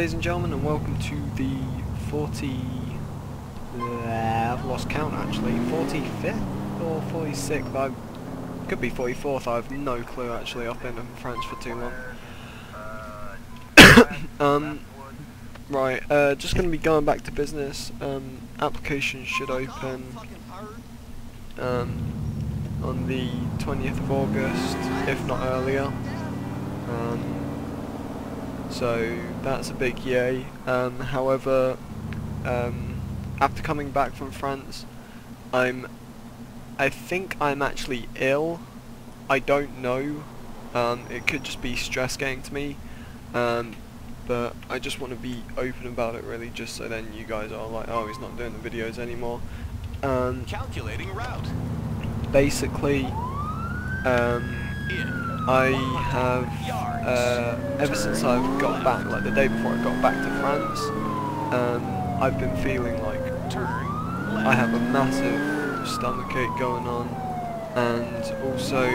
ladies and gentlemen, and welcome to the 40... Uh, I've lost count actually. 45th or 46th? I could be 44th. I have no clue actually. I've been in France for too long. um, right. Uh, just going to be going back to business. Um, application should open um, on the 20th of August, if not earlier. Um, so that's a big yay. Um, however, um, after coming back from France, I'm, I think I'm actually ill. I don't know. Um, it could just be stress getting to me. Um, but I just want to be open about it really, just so then you guys are like, oh, he's not doing the videos anymore. Um, Calculating route. basically, um. I have, uh, ever since I've got back, like the day before I got back to France, um, I've been feeling like I have a massive stomach ache going on, and also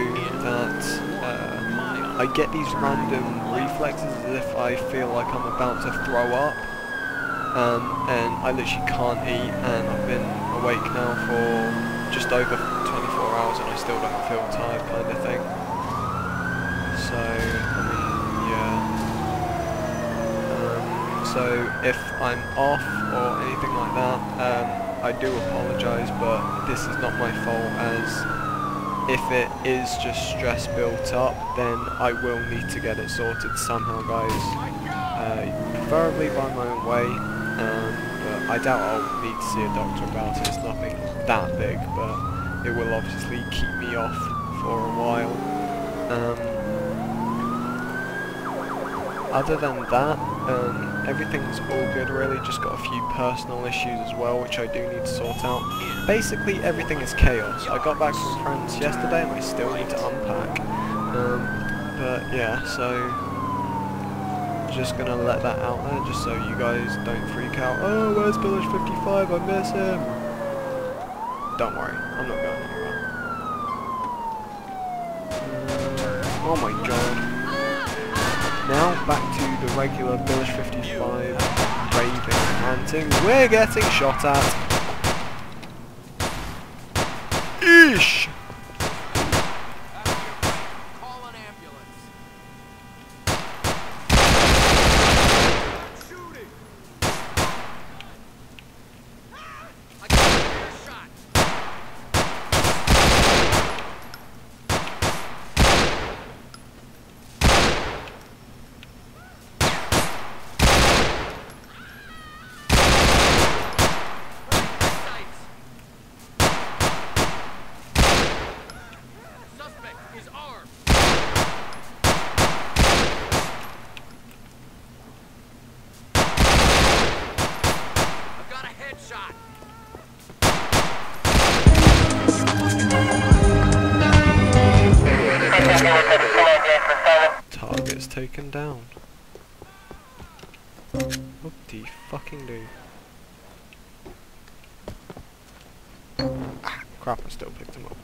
that uh, I get these random reflexes as if I feel like I'm about to throw up, um, and I literally can't eat, and I've been awake now for just over 24 hours, and I still don't feel tired, kind of thing. So, I mean, yeah. Um, so if I'm off or anything like that, um, I do apologise, but this is not my fault as if it is just stress built up, then I will need to get it sorted somehow, guys. Uh, preferably by my own way, um, but I doubt I'll need to see a doctor about it. It's nothing that big, but it will obviously keep me off for a while. Um, other than that, um, everything's all good really, just got a few personal issues as well which I do need to sort out. Basically everything is chaos. I got back from France yesterday and I still need to unpack. Um, but yeah, so just gonna let that out there just so you guys don't freak out. Oh, where's Billesh 55? I miss him. Don't worry, I'm not going anywhere. Oh my god. Now back regular Billesh 55 raving ranting. We're getting shot at. Ish! Call an ambulance. Shooting. I got a clear shot. Sights. Suspect is armed. I've got a headshot. Target's taken down. What the fucking do? Ah, crap, I still picked him up.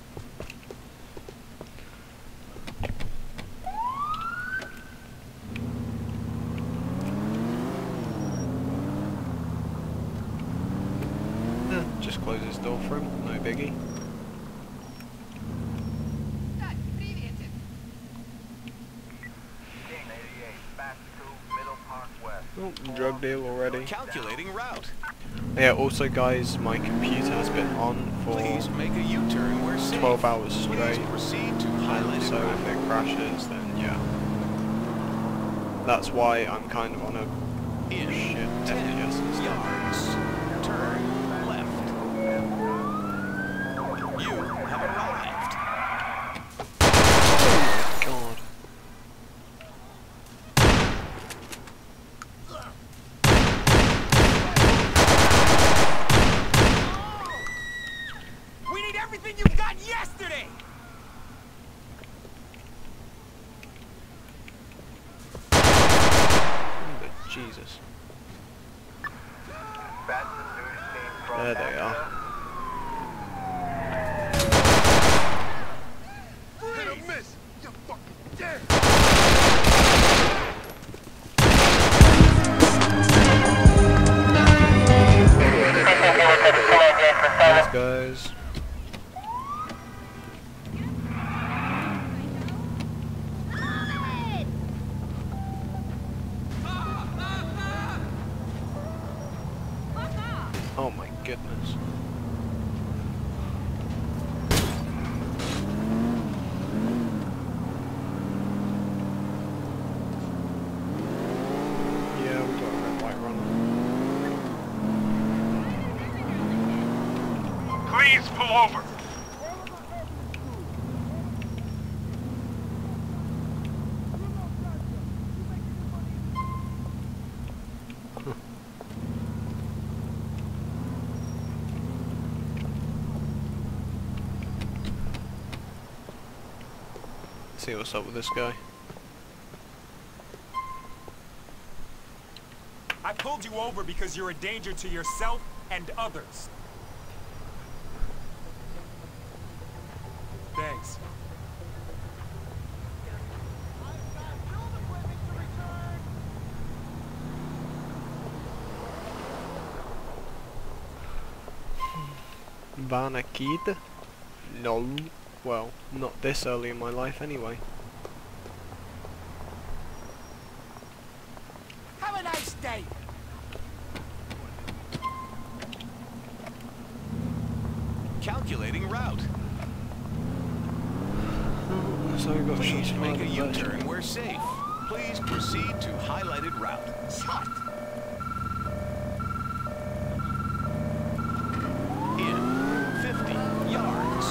Eh, just close this door for him, no biggie. Oh, drug deal already. Calculating route. Yeah, also guys, my computer has been on for Please make a U-turn where 12 hours straight. proceed to And so route. if it crashes, then yeah. That's why I'm kind of on a shit FPS and stuff. Oh my goodness. See what's up with this guy. I pulled you over because you're a danger to yourself and others. Thanks. Vanna Kid? No. Well, not this early in my life anyway. Have a nice day. Calculating route. So we got Please shots make a fired at Birch. U-turn where safe. Please proceed to highlighted route. Shut. In 50 yards.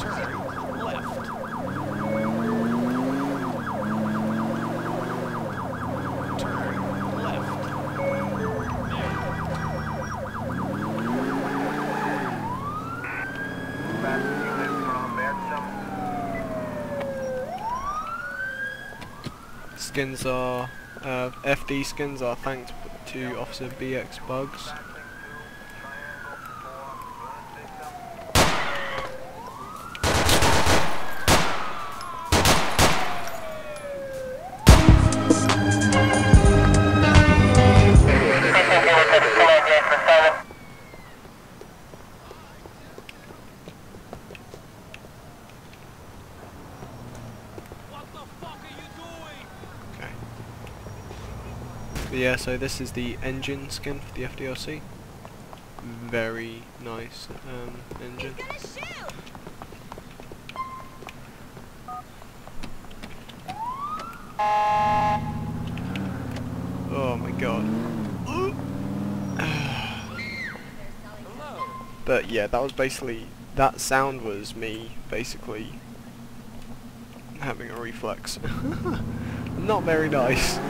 Turn left. Turn left. Skins are, uh, FD skins are thanked to Officer BX Bugs. So this is the engine skin for the FDLC. Very nice um, engine. Oh my god. But yeah, that was basically, that sound was me basically having a reflex. Not very nice.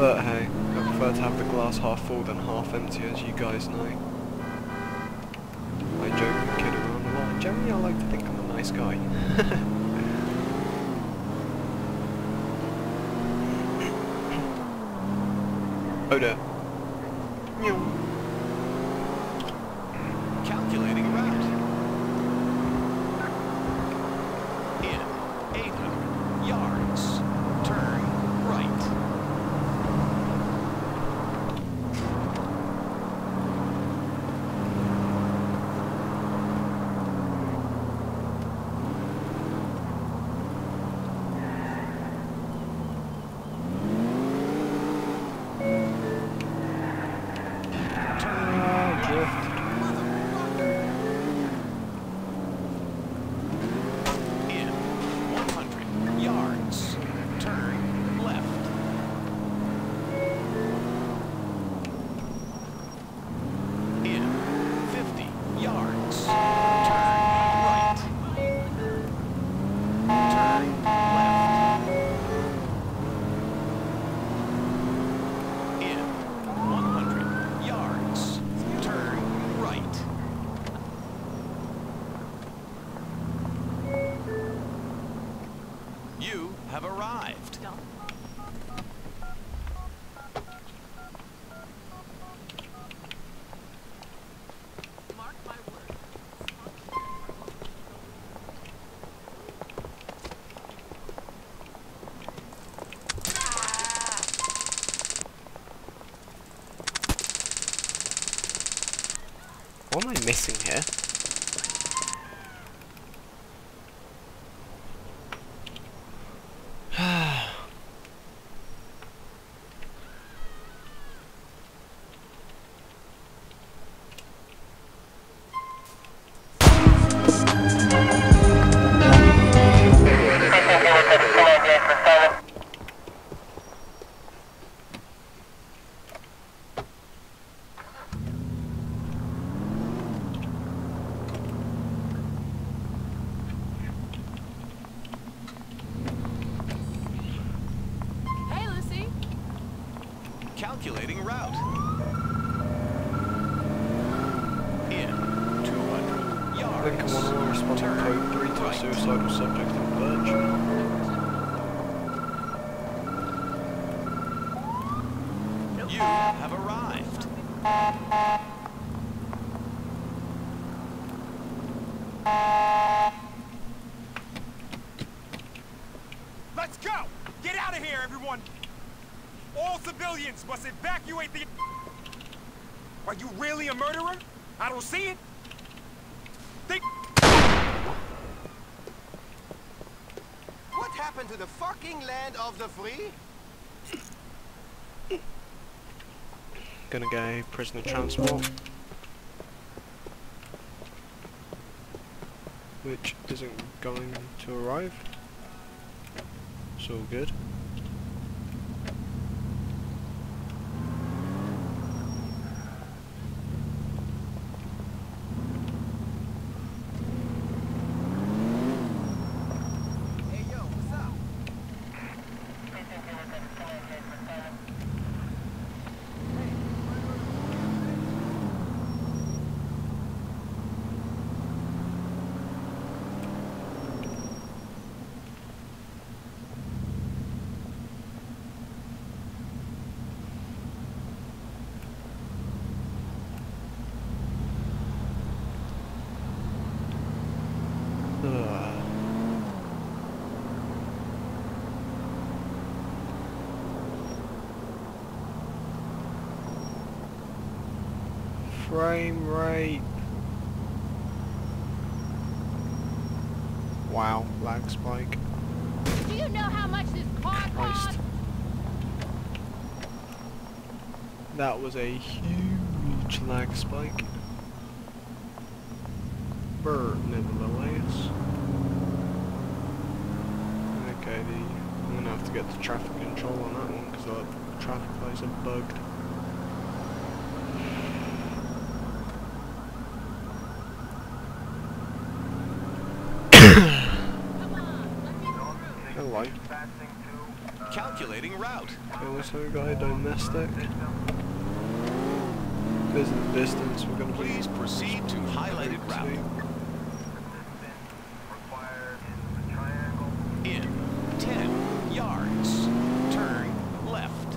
But hey, I prefer to have the glass half full than half empty as you guys know. I joke and kid around a lot. Generally I like to think I'm a nice guy. oh dear. Meow. Calculating route. In 800 yards. Turn right. Ah, drift. In 100 yards. Turn left. In 50 yards. Turn right. Turn left. In 100 yards. Turn right. You have arrived. What am I missing here? Calculating route. In 200 yards. Lincoln 101 responding Turn code 3 to a right. suicidal subject in Birch. You have arrived. Let's go! Get out of here, everyone! All civilians must evacuate the... Are you really a murderer? I don't see it. Think... What happened to the fucking land of the free? Gonna go prisoner transport. Which isn't going to arrive. It's all good. Hey yo, what's up? Ugh. Frame rate. Wow, lag spike. Do you know how much this car Christ. That was a huge lag spike. But nevertheless. Okay, the, I'm gonna have to get the traffic control on that one because the traffic lights are bugged. Come on, let me through. Hello. Calculating route. Okay, also got a domestic. Because of the distance, we're gonna Please proceed to highlighted route. In 10 yards. Turn left.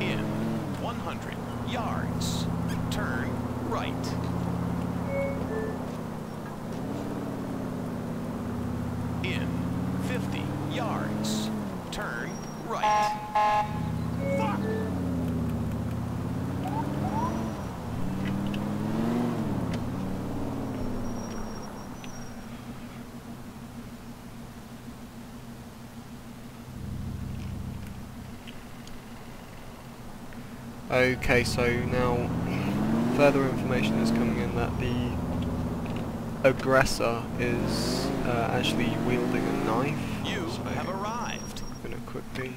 In 100 yards. Turn right. In 50 yards. Turn right. Fuck! Okay, so now further information is coming in that the aggressor is uh, actually wielding a knife. You so have arrived. I'm gonna quickly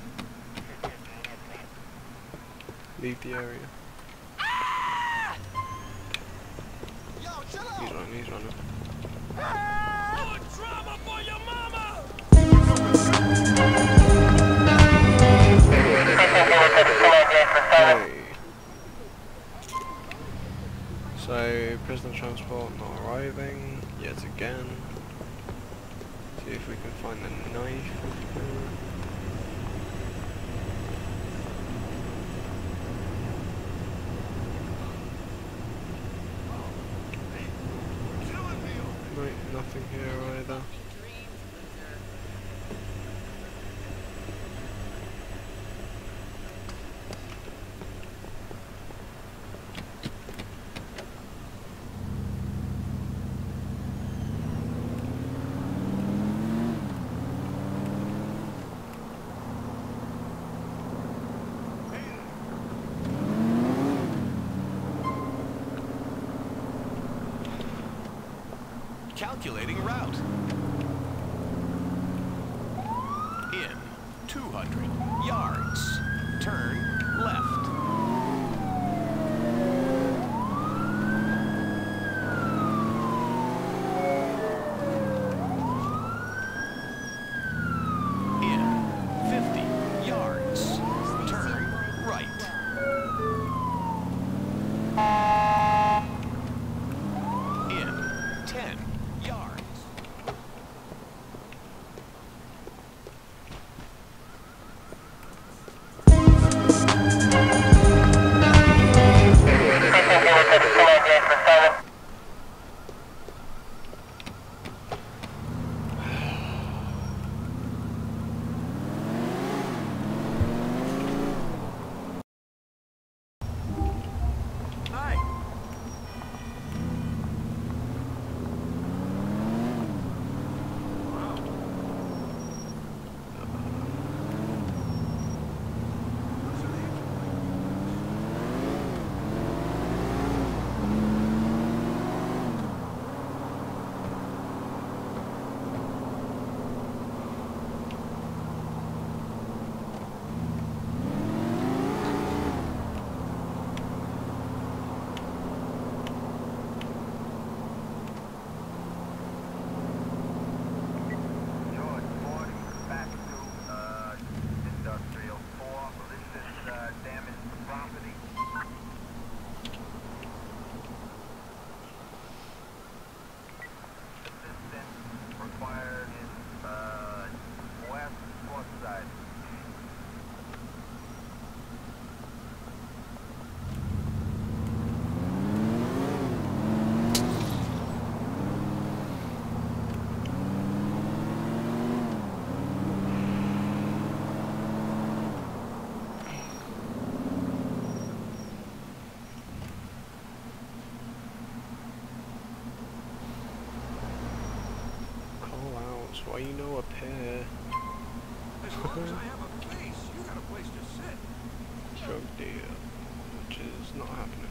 leave the area. Yo! He's running, he's running. drama for So, prisoner transport not arriving yet again. See if we can find the knife. Nothing here either. Calculating route. In 200 yards. Turn why you know a pair. As long as I have a place, you got a place to sit. Drug deal, which is not happening.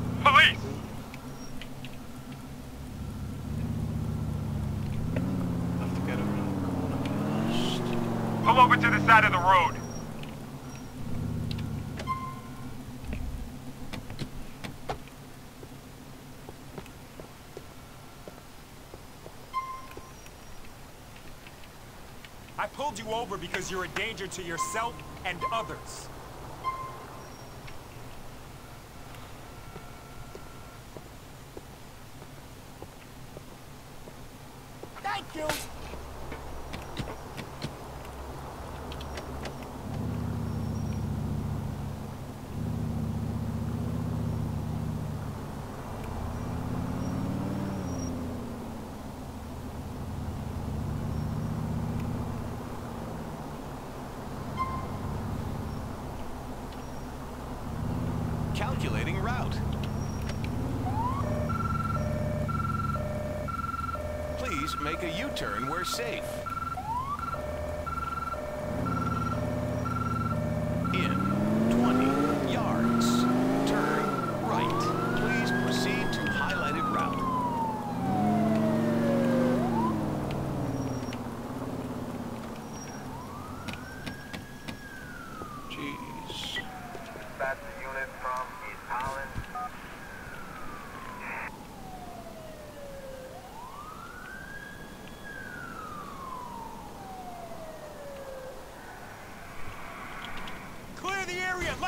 you over because you're a danger to yourself and others. make a U-turn, we're safe.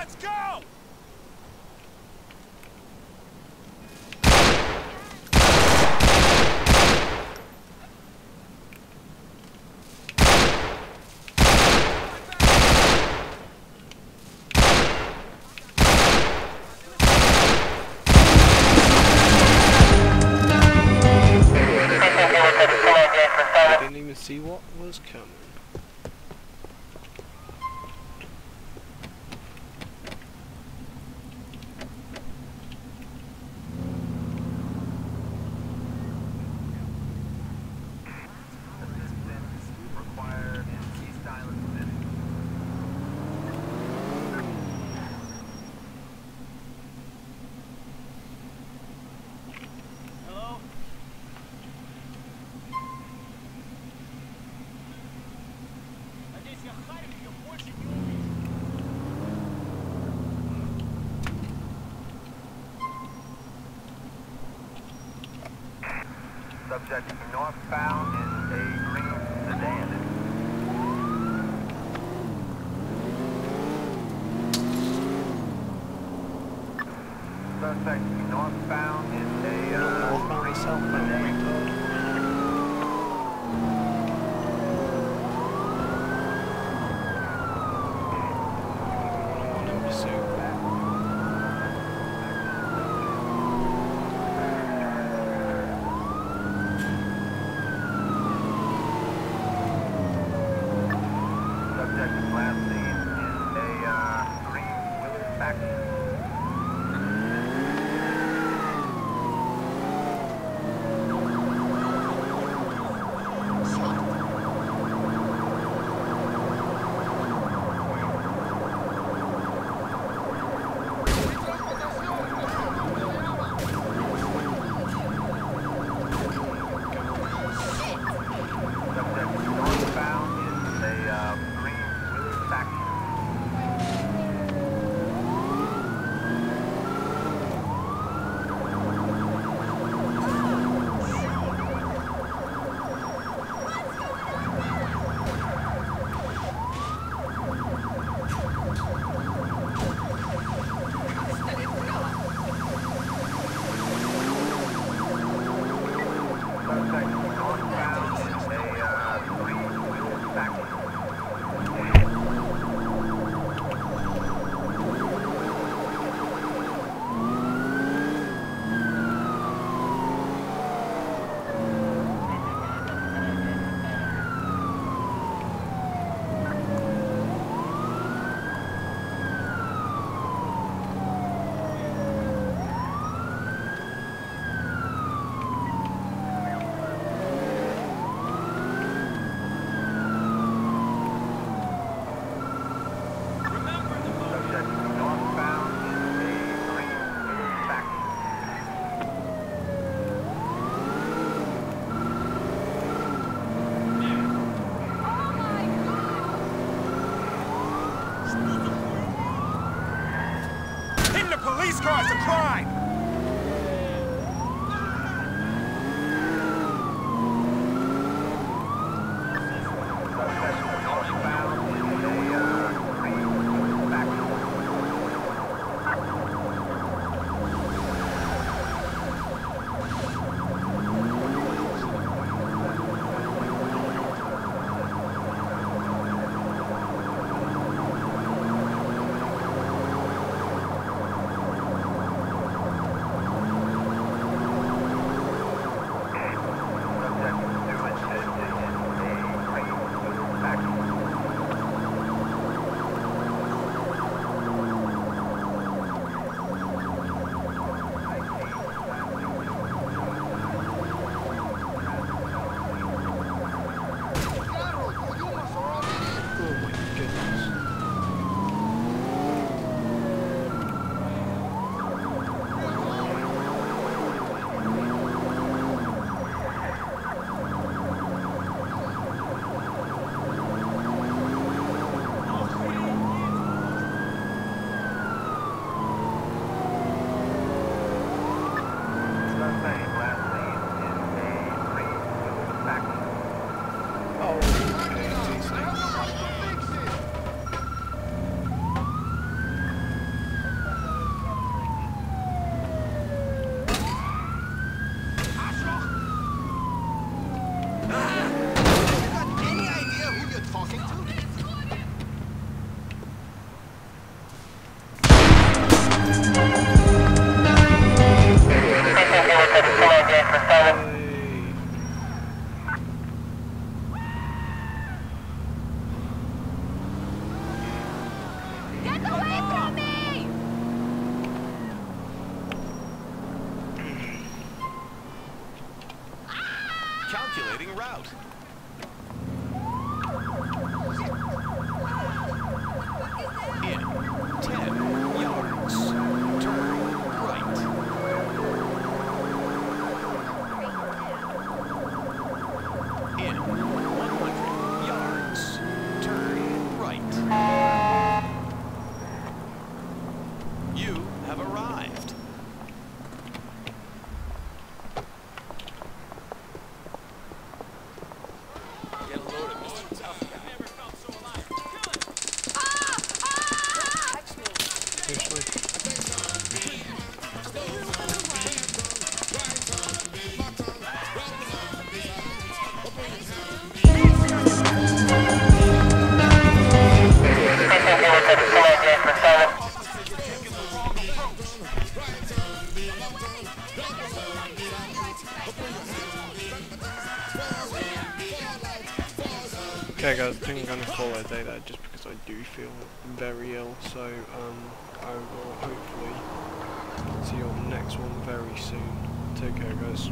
Let's go! Subject northbound is a green sedan. Suspect northbound is a uh, green sedan. Suit. Police car's a You have arrived. Day there just because I do feel very ill, so um, I will hopefully see you on the next one very soon. Take care guys.